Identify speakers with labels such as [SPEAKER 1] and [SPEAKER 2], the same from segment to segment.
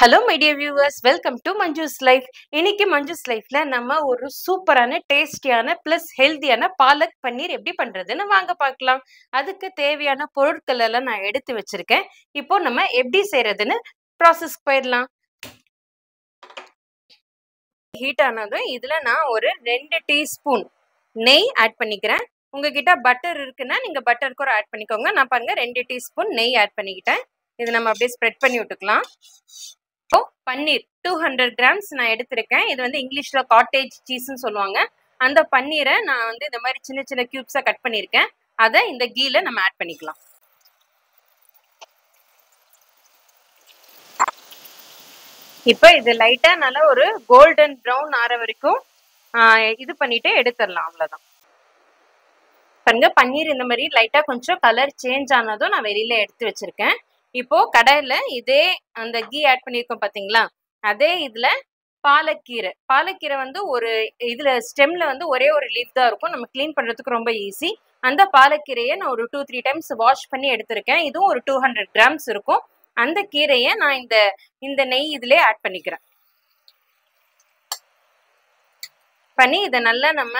[SPEAKER 1] Hello my viewers welcome to Manju's life இன்னைக்கு மஞ்சுஸ் லைஃப்ல நம்ம ஒரு சூப்பரான டேஸ்டியான பிளஸ் ஹெல்தியான பாலக் பன்னீர் எப்படி பண்றதுன்னு வாங்க பார்க்கலாம். அதுக்கு தேவையான பொருட்கள் எல்லாம் நான் எடுத்து வச்சிருக்கேன். இப்போ நம்ம எப்படி செய்யறதுன்னு ப்ராசஸ் போயிடலாம். ஹீட் ஆனதும் இதுல நான் ஒரு ரெண்டு டீஸ்பூன் நெய் ஆட் பண்ணிக்கிறேன். உங்ககிட்ட பட்டர் இருக்குன்னா நீங்க பட்டர் கூட ஆட் பண்ணிக்கோங்க. நான் பாருங்க ரெண்டு டீஸ்பூன் நெய் ஆட் பண்ணிக்கிட்டேன். இது நம்ம அப்படியே ஸ்ப்ரெட் பண்ணி விட்டுக்கலாம். பன்னீர். டூ ஹண்ட்ரட் கிராம்ஸ் நான் எடுத்திருக்கேன். இது வந்து இங்கிலீஷில் காட்டேஜ் சீஸ்ன்னு சொல்லுவாங்க. அந்த பன்னீரை நான் வந்து இந்த மாதிரி சின்ன சின்ன கியூப்ஸாக கட் பண்ணியிருக்கேன். அதை இந்த கீல நம்ம ஆட் பண்ணிக்கலாம். இப்போ இது லைட்டாக நல்லா ஒரு கோல்டன் ப்ரௌன் ஆற வரைக்கும் இது பண்ணிட்டு எடுத்துடலாம். அவ்வளோதான் பாருங்க பன்னீர் இந்த மாதிரி லைட்டாக கொஞ்சம் கலர் சேஞ்ச் ஆனதும் நான் வெளியில எடுத்து வச்சிருக்கேன். இப்போ கடையில இதே அந்த கீ ஆட் பண்ணியிருக்கோம் பாத்தீங்களா? அதே இதுல பாலக்கீரை. பாலக்கீரை வந்து ஒரு இதுல ஸ்டெம்ல வந்து ஒரே ஒரு லீஃப் தான் இருக்கும். நம்ம க்ளீன் பண்றதுக்கு ரொம்ப ஈஸி அந்த பாலக்கீரையை நான் ஒரு டூ த்ரீ டைம்ஸ் வாஷ் பண்ணி எடுத்திருக்கேன். இதுவும் ஒரு டூ ஹண்ட்ரட் கிராம்ஸ் இருக்கும். அந்த கீரையை நான் இந்த இந்த நெய் இதுலயே ஆட் பண்ணிக்கிறேன். பண்ணி இதை நல்லா நம்ம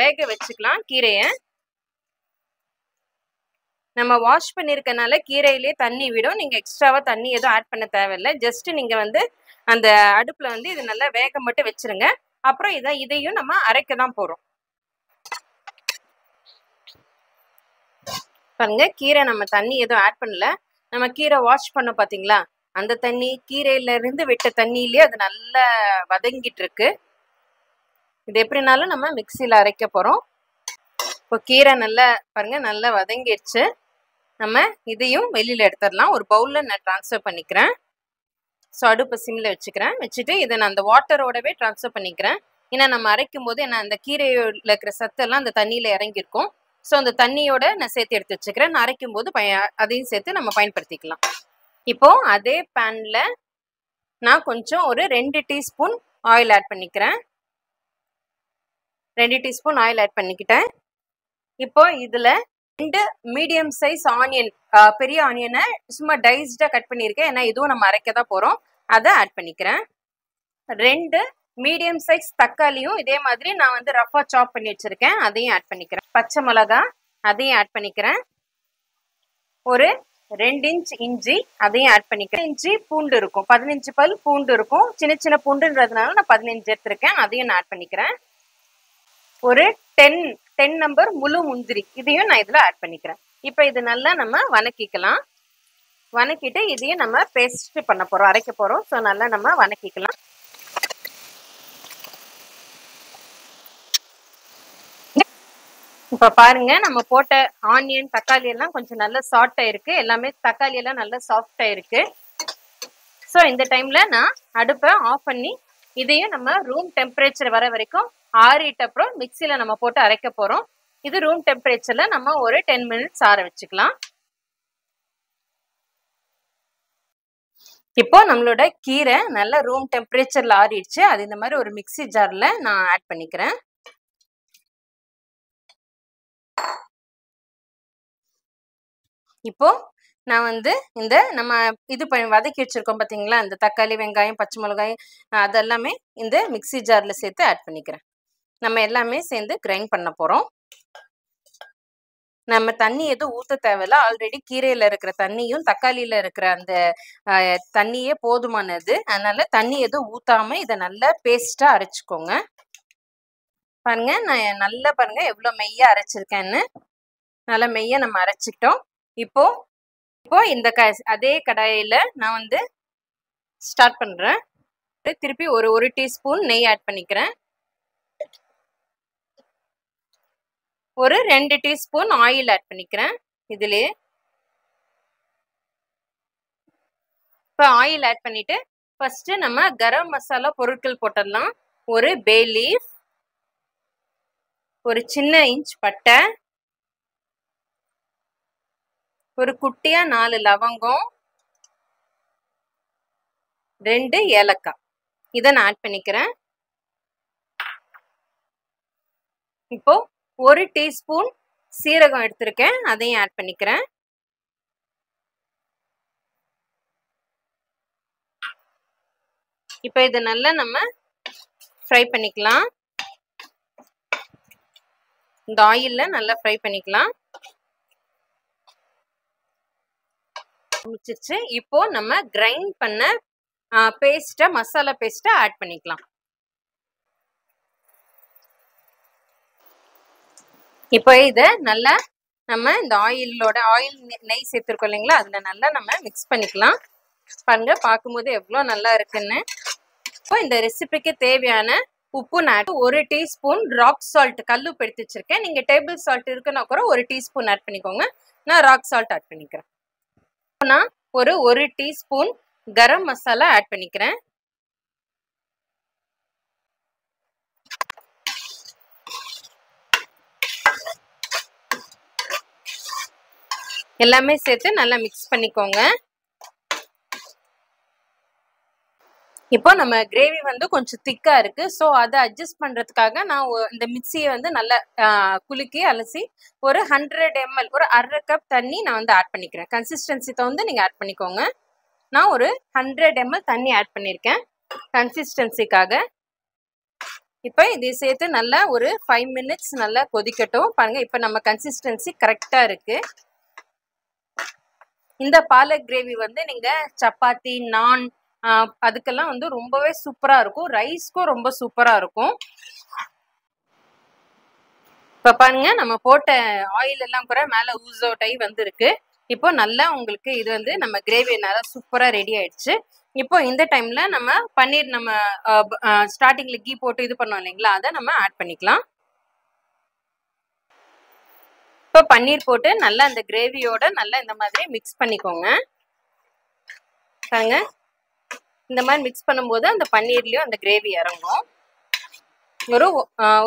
[SPEAKER 1] வேக வச்சுக்கலாம் கீரையை. நம்ம வாஷ் பண்ணியிருக்கனால கீரையிலே தண்ணி விடும். நீங்கள் எக்ஸ்ட்ராவாக தண்ணி எதுவும் ஆட் பண்ண தேவையில்லை. ஜஸ்ட் நீங்கள் வந்து அந்த அடுப்பில் வந்து இது நல்லா வேக மட்டும் வச்சுருங்க. அப்புறம் இதை இதையும் நம்ம அரைக்க தான் போகிறோம் பாருங்க கீரை நம்ம தண்ணி எதுவும் ஆட் பண்ணல. நம்ம கீரை வாஷ் பண்ணோம் பார்த்தீங்களா அந்த தண்ணி கீரையில இருந்து விட்ட தண்ணியிலே அது நல்லா வதங்கிட்டு இருக்கு. இது எப்படினாலும் நம்ம மிக்சியில் அரைக்க போகிறோம் இப்போ கீரை நல்லா பாருங்க நல்லா வதங்கிடுச்சு. நம்ம இதையும் வெளியில் எடுத்துடலாம். ஒரு பவுலில் நான் ட்ரான்ஸ்ஃபர் பண்ணிக்கிறேன். ஸோ அடுப்பு சிம்மில் வச்சுக்கிறேன். வச்சுட்டு இதை நான் அந்த வாட்டரோடவே ட்ரான்ஸ்ஃபர் பண்ணிக்கிறேன். ஏன்னா நம்ம அரைக்கும் போது என்ன அந்த கீரையில் இருக்கிற சத்தெல்லாம் அந்த தண்ணியில் இறங்கியிருக்கும். ஸோ அந்த தண்ணியோட நான் சேர்த்து எடுத்து வச்சுக்கிறேன். நான் அரைக்கும் போது பய அதையும் சேர்த்து நம்ம பயன்படுத்திக்கலாம். இப்போது அதே பேனில் நான் கொஞ்சம் ஒரு ரெண்டு டீஸ்பூன் ஆயில் ஆட் பண்ணிக்கிறேன். ரெண்டு டீஸ்பூன் ஆயில் ஆட் பண்ணிக்கிட்டேன். இப்போ இதில் ரெண்டு மீடியம் சைஸ் ஆனியன் பெரிய ஆனியனை சும்மா டைஸ்டாக கட் பண்ணியிருக்கேன். ஏன்னா இதுவும் நம்ம அரைக்க தான் போகிறோம் அதை ஆட் பண்ணிக்கிறேன். ரெண்டு மீடியம் சைஸ் தக்காளியும் இதே மாதிரி நான் வந்து ரஃபாக சாப் பண்ணி வச்சுருக்கேன். அதையும் ஆட் பண்ணிக்கிறேன். பச்சை மிளகா அதையும் ஆட் பண்ணிக்கிறேன். ஒரு ரெண்டு இன்ச் இஞ்சி அதையும் ஆட் பண்ணிக்கிறேன். இஞ்சி பூண்டு இருக்கும். பதினஞ்சு பல் பூண்டு இருக்கும். சின்ன சின்ன பூண்டுன்றதுனால நான் பதினஞ்சு எடுத்திருக்கேன். அதையும் நான் ஆட் பண்ணிக்கிறேன். ஒரு டென் டென் நம்பர் முழு முந்திரி. இதையும் நான் இதில் ஆட் பண்ணிக்கிறேன். இப்போ இது நல்லா நம்ம வணக்கிக்கலாம். வணக்கிட்டு இதையும் நம்ம பேஸ்ட் பண்ண போகிறோம் அரைக்க போகிறோம் ஸோ நல்லா நம்ம வணக்கிக்கலாம். இப்போ பாருங்க நம்ம போட்ட ஆனியன் தக்காளி எல்லாம் கொஞ்சம் நல்லா சாஃப்டாக இருக்கு எல்லாமே தக்காளி எல்லாம் நல்லா சாஃப்டாக இருக்கு ஸோ இந்த டைம்ல நான் அடுப்பை ஆஃப் பண்ணி இதையும் நம்ம ரூம் டெம்பரேச்சர் வர வரைக்கும் ஆறிட்ட அப்புறம் மிக்சியில் நம்ம போட்டு அரைக்க போகிறோம் இது ரூம் டெம்பரேச்சரில் நம்ம ஒரு டென் மினிட்ஸ் ஆற வச்சுக்கலாம். இப்போ நம்மளோட கீரை நல்ல ரூம் டெம்பரேச்சரில் ஆறிடுச்சு. அது இந்த மாதிரி ஒரு மிக்சி ஜாரில் நான் ஆட் பண்ணிக்கிறேன். இப்போ நான் வந்து இந்த நம்ம இது பண்ணி வதக்கி வச்சிருக்கோம் பார்த்தீங்களா இந்த தக்காளி வெங்காயம் பச்சை மிளகாய் அதெல்லாமே இந்த மிக்சி ஜாரில் சேர்த்து ஆட் பண்ணிக்கிறேன். நம்ம எல்லாமே சேர்ந்து கிரைண்ட் பண்ண போகிறோம் நம்ம தண்ணி எதுவும் ஊற்ற தேவையில்ல. ஆல்ரெடி கீரையில் இருக்கிற தண்ணியும் தக்காளியில இருக்கிற அந்த தண்ணியே போதுமானது. அதனால தண்ணி எதுவும் ஊற்றாம இதை நல்லா பேஸ்ட்டாக அரைச்சிக்கோங்க. பாருங்க நான் நல்லா பாருங்க எவ்வளோ மெய்யாக அரைச்சிருக்கேன்னு. நல்லா மெய்ய நம்ம அரைச்சிக்கிட்டோம். இப்போ இப்போ இந்த க அதே கடாயில நான் வந்து ஸ்டார்ட் பண்ணுறேன் திருப்பி ஒரு ஒரு டீஸ்பூன் நெய் ஆட் பண்ணிக்கிறேன். ஒரு ரெண்டு டீஸ்பூன் ஆயில் ஆட் பண்ணிக்கிறேன். இதுலேயே இப்போ ஆயில் ஆட் பண்ணிட்டு ஃபஸ்ட்டு நம்ம கரம் மசாலா பொருட்கள் போட்டுடலாம். ஒரு பே லீஃப் ஒரு சின்ன இன்ச் பட்டை ஒரு குட்டியாக நாலு லவங்கம் ரெண்டு ஏலக்காய். இதை நான் ஆட் பண்ணிக்கிறேன். இப்போது ஒரு டீஸ்பூன் சீரகம் எடுத்திருக்கேன். அதையும் ஆட் பண்ணிக்கிறேன். இப்போ இது நல்லா நம்ம ஃப்ரை பண்ணிக்கலாம். இந்த ஆயிலில் நல்லா ஃப்ரை பண்ணிக்கலாம். முடிச்சிருச்சு இப்போ நம்ம கிரைண்ட் பண்ண பேஸ்ட்டை மசாலா பேஸ்ட்டை ஆட் பண்ணிக்கலாம். இப்போ இதை நல்லா நம்ம இந்த ஆயிலோட ஆயில் நெய் சேர்த்துருக்கோம் இல்லைங்களா? அதில் நல்லா நம்ம மிக்ஸ் பண்ணிக்கலாம். பாருங்க பார்க்கும்போது எவ்வளோ நல்லா இருக்குன்னு. இப்போ இந்த ரெசிபிக்கு தேவையான உப்பு நான் ஒரு டீஸ்பூன் ராக் சால்ட் கல் உப்பு எடுத்து வச்சிருக்கேன். நீங்க டேபிள் சால்ட் இருக்குன்னா கூட ஒரு டீஸ்பூன் ஆட் பண்ணிக்கோங்க. நான் ராக் சால்ட் ஆட் பண்ணிக்கிறேன். நான் ஒரு ஒரு டீஸ்பூன் கரம் மசாலா ஆட் பண்ணிக்கிறேன். எல்லாமே சேர்த்து நல்லா மிக்ஸ் பண்ணிக்கோங்க. இப்போ நம்ம கிரேவி வந்து கொஞ்சம் திக்காக இருக்கு. ஸோ அதை அட்ஜஸ்ட் பண்ணுறதுக்காக நான் இந்த மிக்சியை வந்து நல்லா குலுக்கி அலசி ஒரு ஹண்ட்ரட் எம்எல் ஒரு அரை கப் தண்ணி நான் வந்து ஆட் பண்ணிக்கிறேன். கன்சிஸ்டன்சி தகுந்து நீங்கள் ஆட் பண்ணிக்கோங்க. நான் ஒரு ஹண்ட்ரட் எம்எல் தண்ணி ஆட் பண்ணியிருக்கேன் கன்சிஸ்டன்சிக்காக இப்போ இதை சேர்த்து நல்லா ஒரு ஃபைவ் மினிட்ஸ் நல்லா கொதிக்கட்டும். பாருங்கள் இப்போ நம்ம கன்சிஸ்டன்சி கரெக்டாக இருக்கு. இந்த பாலக் கிரேவி வந்து நீங்க சப்பாத்தி நான் அதுக்கெல்லாம் வந்து ரொம்பவே சூப்பரா இருக்கும். ரைஸ்க்கும் ரொம்ப சூப்பரா இருக்கும். இப்ப பாருங்க நம்ம போட்ட ஆயில் எல்லாம் கூட மேல ஊஸ் டை வந்திருக்கு. இப்போ நல்லா உங்களுக்கு இது வந்து நம்ம கிரேவி நல்லா சூப்பரா ரெடி ஆயிடுச்சு. இப்போ இந்த டைம்ல நம்ம பன்னீர் நம்ம ஸ்டார்டிங்ல கீ போட்டு இது பண்ணோம் இல்லைங்களா? அதை நம்ம ஆட் பண்ணிக்கலாம். இப்போ பன்னீர் போட்டு நல்லா அந்த கிரேவியோட நல்லா இந்த மாதிரி மிக்ஸ் பண்ணிக்கோங்க. பாருங்க. இந்த மாதிரி மிக்ஸ் பண்ணும்போது அந்த பன்னீர்லேயும் அந்த கிரேவி இறங்கும். ஒரு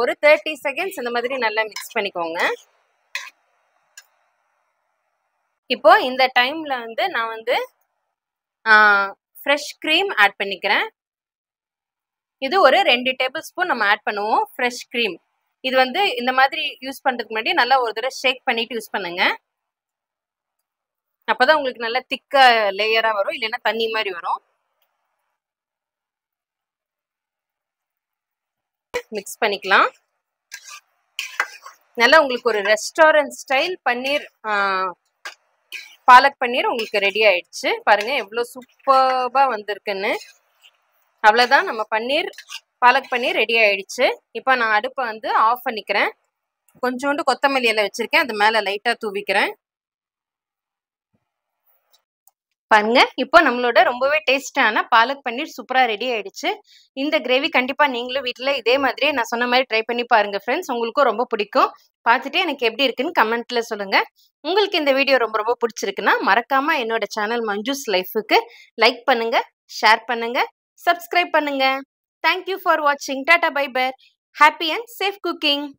[SPEAKER 1] ஒரு தேர்ட்டி செகண்ட்ஸ் இந்த மாதிரி நல்லா மிக்ஸ் பண்ணிக்கோங்க. இப்போ இந்த டைம்ல வந்து நான் வந்து ஃப்ரெஷ் க்ரீம் ஆட் பண்ணிக்கிறேன். இது ஒரு ரெண்டு டேபிள் ஸ்பூன் நம்ம ஆட் பண்ணுவோம். ஃப்ரெஷ் க்ரீம் இது வந்து இந்த மாதிரி யூஸ் பண்றதுக்கு முன்னாடி நல்லா ஒரு தடவை ஷேக் பண்ணிட்டு யூஸ் பண்ணுங்க. அப்போதான் உங்களுக்கு நல்லா திக்க லேயரா வரும் இல்லைன்னா தண்ணி மாதிரி வரும். மிக்ஸ் பண்ணிக்கலாம். நல்லா உங்களுக்கு ஒரு ரெஸ்டாரண்ட் ஸ்டைல் பன்னீர் பாலக் பன்னீர் உங்களுக்கு ரெடி ஆயிடுச்சு. பாருங்க எவ்வளோ சூப்பர்பா வந்திருக்குன்னு. அவ்வளோதான் நம்ம பன்னீர் பாலக் பன்னீர் ரெடி ஆயிடுச்சு. இப்போ நான் அடுப்பை வந்து ஆஃப் பண்ணிக்கிறேன். கொஞ்சோண்டு கொத்தமல்லி எல்லாம் வச்சிருக்கேன். அது மேலே லைட்டாக தூவிக்கிறேன். பாருங்க இப்போ நம்மளோட ரொம்பவே டேஸ்டான பாலக் பன்னீர் சூப்பராக ரெடி ஆயிடுச்சு. இந்த கிரேவி கண்டிப்பாக நீங்களும் வீட்டில் இதே மாதிரி நான் சொன்ன மாதிரி ட்ரை பண்ணி பாருங்க ஃப்ரெண்ட்ஸ் உங்களுக்கும் ரொம்ப பிடிக்கும். பார்த்துட்டு எனக்கு எப்படி இருக்குன்னு கமெண்ட்ல சொல்லுங்க. உங்களுக்கு இந்த வீடியோ ரொம்ப ரொம்ப பிடிச்சிருக்குன்னா மறக்காம என்னோட சேனல் மஞ்சூஸ் லைஃபுக்கு லைக் பண்ணுங்க ஷேர் பண்ணுங்க சப்ஸ்கிரைப் பண்ணுங்க. Thank you for watching. Tata bye Bear. Happy and safe cooking.